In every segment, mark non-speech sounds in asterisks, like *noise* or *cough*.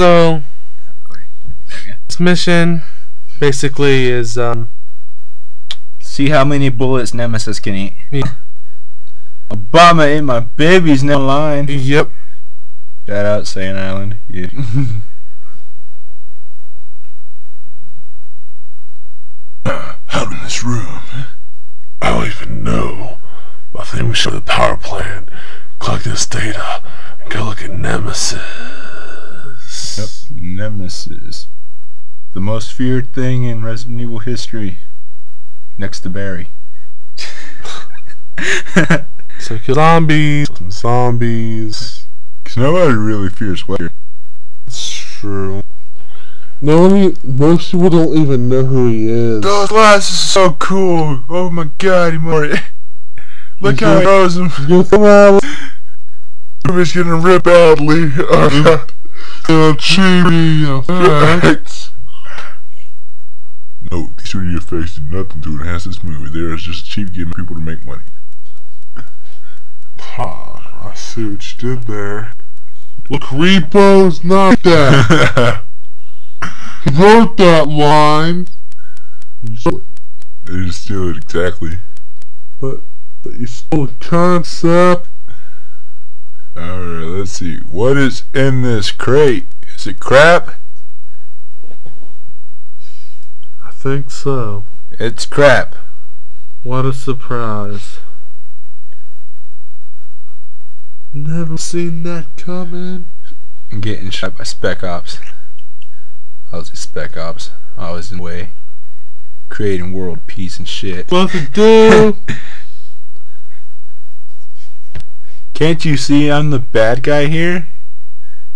So this mission basically is um See how many bullets Nemesis can eat. Yeah. Obama ate my baby's now line. yep. Shout out Saiyan Island. Yeah. *laughs* Out in this room. I don't even know. I think we should the power plant, collect this data, and go look at Nemesis. Yep. Nemesis. The most feared thing in Resident Evil history. Next to Barry. *laughs* So zombies, some zombies. Cause nobody really fears Wesker. It's true. No one, most people don't even know who he is. Those glasses are so cool. Oh my god, he more. *laughs* Look how he knows him. You come out. *laughs* He's gonna rip badly. Uh, cheery effects. No, these 3D effects did nothing to enhance this movie. They are just cheap getting people to make money. Ah, I see what you did there. Look, Repo's not that. *laughs* he wrote that line. They just steal it exactly. But, but you stole the concept. Alright, let's see. What is in this crate? Is it crap? I think so. It's crap. What a surprise. Never seen that coming. I'm getting shot by Spec Ops. I was a Spec Ops. I was in the way. Creating world peace and shit. What to do? *laughs* Can't you see I'm the bad guy here?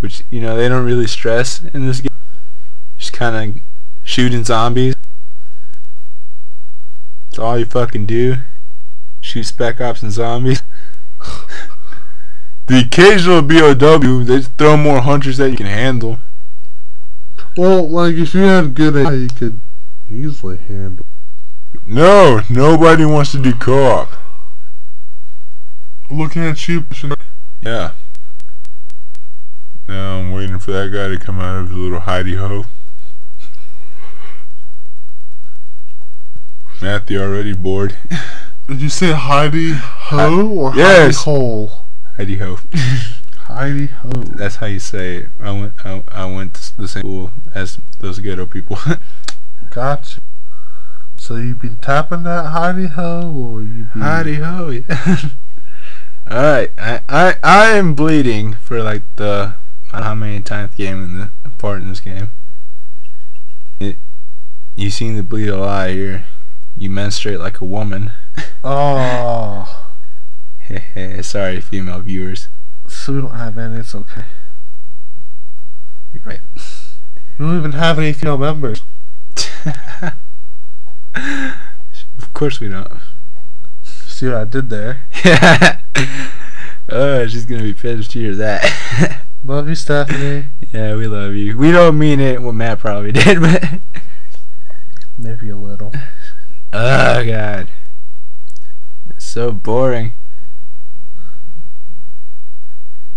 Which, you know, they don't really stress in this game. Just kind of shooting zombies. That's all you fucking do. Shoot Spec Ops and zombies. *laughs* the occasional BOW, they just throw more hunters that you can handle. well, like if you had good AI, you could easily handle. No, nobody wants to do co-op. Looking at you. Yeah. Now I'm waiting for that guy to come out of his little hidey ho. Matthew already bored. Did you say Heidi Ho or yes. Heidi Hole? hidey ho. Heidi Ho. That's how you say it. I went I, I went to the same school as those ghetto people. *laughs* Gotcha. So you've been tapping that Heidi Ho or you been hidey ho. Yeah. *laughs* Alright, I, I I am bleeding for like the I don't know how many times game in the part in this game. It, you seem to bleed a lot here. You menstruate like a woman. *laughs* Oh. *laughs* Sorry, female viewers. So we don't have any, it's okay. You're right. We don't even have any female members. *laughs* of course we don't. See what I did there? Yeah. *laughs* oh, she's gonna be pissed to hear that. *laughs* Love you, Stephanie. yeah, we love you. We don't mean it what Matt probably *laughs* did, but Maybe a little. oh god, it's so boring.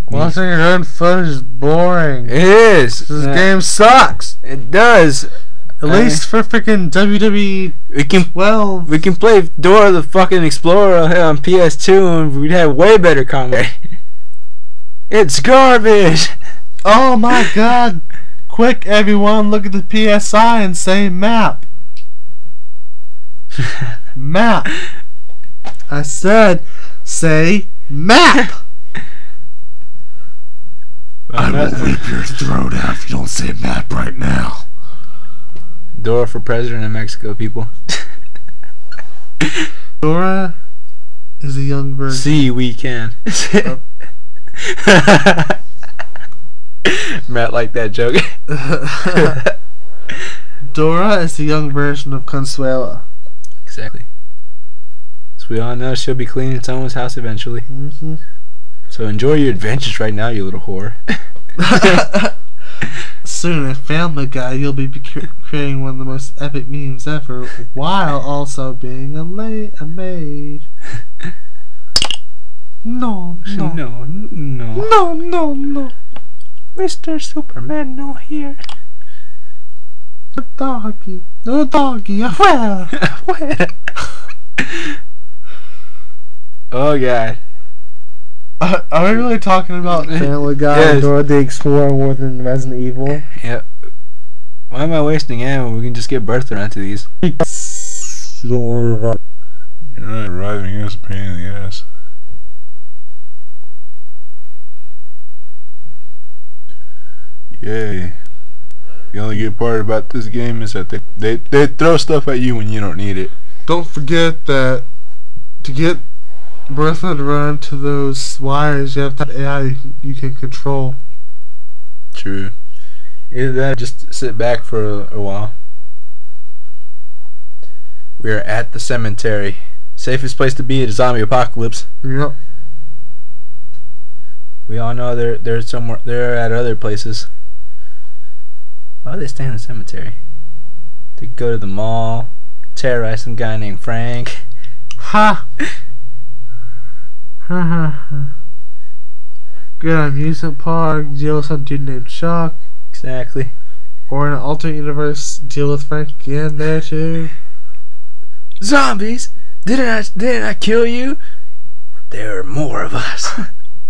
Watching your own footage is boring. It is. This Yeah, game sucks. It does. At least for freaking WWE We can 12. we can play Dora the fucking Explorer on PS2 and we'd have way better combat. *laughs* it's garbage. Oh my god. Quick, everyone, look at the PSI and say map. *laughs* map. I said, say map. *laughs* I will rip your throat out if you don't say map right now. Dora for president of Mexico, people. *laughs* Dora is a young version. See, we can. *laughs* Matt liked that joke. *laughs* Dora is the young version of Consuela. exactly. So we all know she'll be cleaning someone's house eventually. Mm-hmm. So enjoy your adventures right now, you little whore. Soon, in Family Guy, you'll be creating one of the most epic memes ever, while also being a la- a maid. *laughs* No, no, no, no. no, no, no. Mr. Superman no here. The doggy. The doggy. Well. what? *laughs* *laughs* oh god. Uh, *laughs* are we really talking about Family Guy Yes. and Dora the Explorer more than Resident Evil? Yep. Why am I wasting ammo? We can just get Bertha to these. Don't worry about it. You're not driving us a pain in the ass. Yay. The only good part about this game is that they, they, they throw stuff at you when you don't need it. Don't forget that to get Bertha to run to those wires, you have to have AI you can control. True. Either that just sit back for a, a while. We are at the cemetery. Safest place to be at a zombie apocalypse. Yep. We all know they're they're somewhere they're at other places. Why do they stay in the cemetery? They go to the mall, terrorize some guy named Frank. Ha! *laughs* Ha ha ha. Good amusement park, deal with some dude named Chuck. Exactly. Or in an alternate universe, deal with Frank again there too. Zombies? Didn't I didn't I kill you? There are more of us.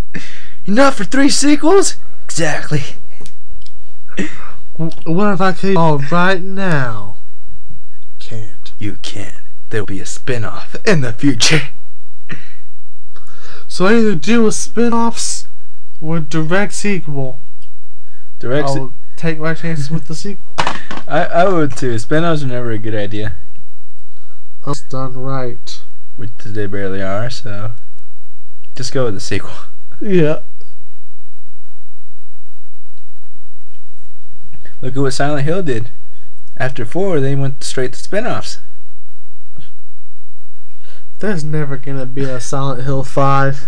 *laughs* Enough for three sequels? Exactly. What if I kill you all right now? Can't. You can't. There'll be a spin-off in the future. So I either deal with spin-offs or direct sequel. Direct. I'll take my chances with the sequel. I I would too. Spin-offs are never a good idea, It's done right. which they barely are. So, just go with the sequel. *laughs* Yeah. Look at what Silent Hill did. After four, they went straight to spin-offs. There's never gonna be a Silent Hill 5.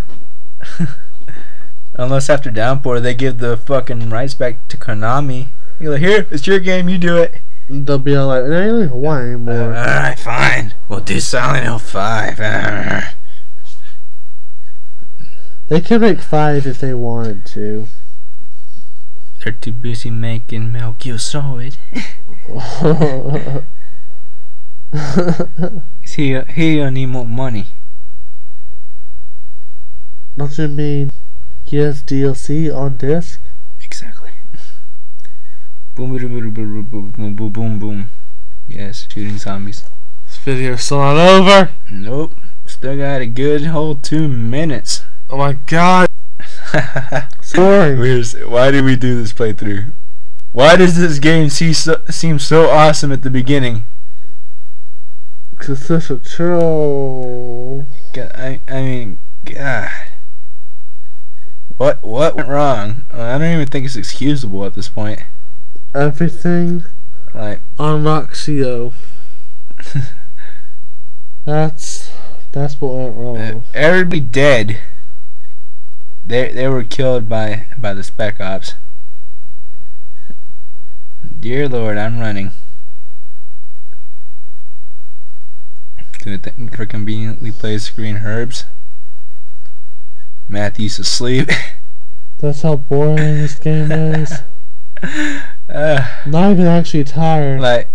*laughs* Unless after Downpour, they give the fucking rights back to Konami. You're like, here, it's your game, you do it. They'll be all like, there ain't one Uh, anymore. Alright, fine. We'll do Silent Hill 5. Uh, *laughs* They could make 5 if they wanted to. They're too busy making Gear Solid. *laughs* *laughs* he, he don't need more money. Don't you mean yes DLC on disc? Exactly. *laughs* Boom, boom, boom, boom, boom, boom, boom, boom, boom. Yes, shooting zombies. This video's still not over. Nope. Still got a good whole two minutes. Oh my god. *laughs* Sorry. We're, why did we do this playthrough? Why does this game see so, seem so awesome at the beginning? Cause such a troll. I, I mean, God. What what went wrong? I don't even think it's excusable at this point. Everything Like, on Roxio. *laughs* That's that's what went uh, wrong. everybody dead. They they were killed by by the spec ops. Dear Lord, I'm running. Gonna th- for conveniently place green herbs. Matthew's asleep. That's how boring this game is. *laughs* uh, Not even actually tired. like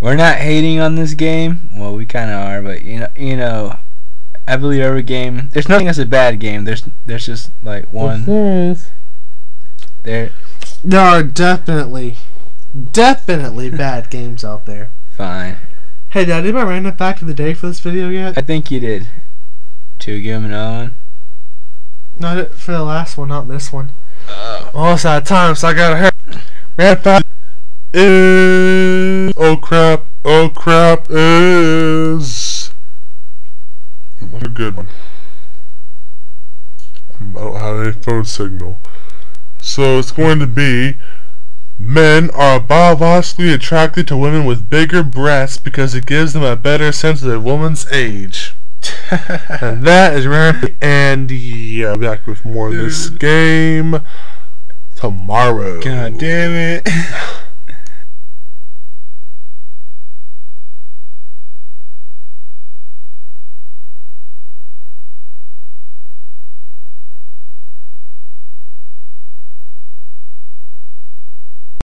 we're not hating on this game. Well, we kind of are, but you know, you know, I believe every game. There's nothing that's a bad game. There's there's just like If one there is. there. There are definitely, definitely bad games out there. Fine. Hey, did I do my random fact of the day for this video yet? I think you did. Should we give him another one? No, I for the last one, not this one. Oh. Almost out of time, so I gotta hurry. Random fact. Is oh crap, oh crap is what a good one. I don't have any phone signal. So it's going to be men are biologically attracted to women with bigger breasts because it gives them a better sense of a woman's age. *laughs* And that is random. And yeah, I'll be back with more of this game tomorrow. God damn it. *laughs*